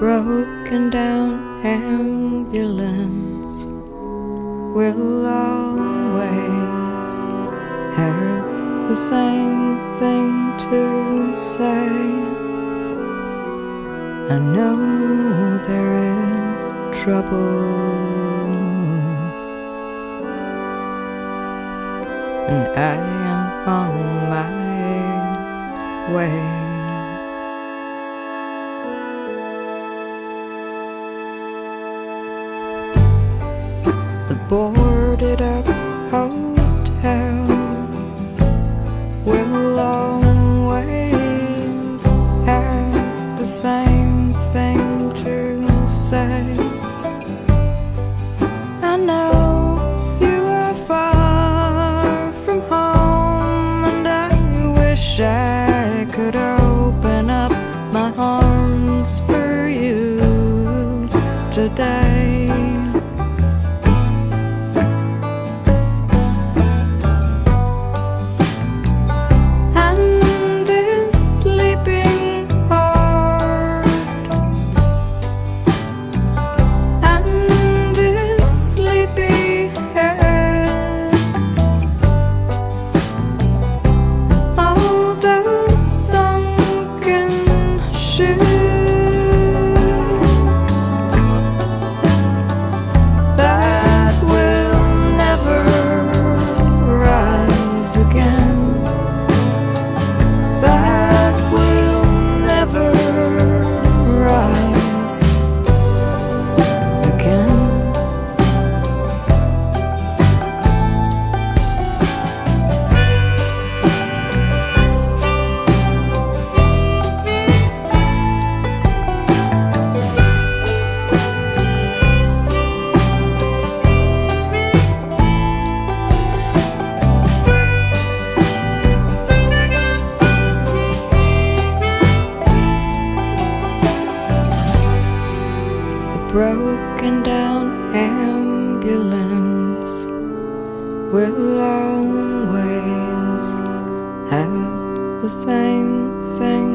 broken down ambulance will always have the same thing to say. I know there is trouble, and I boarded up hotel will always have the same thing to say. I know you are far from home, and I wish I could open up my arms for you today. Broken down ambulance. Will always have the same thing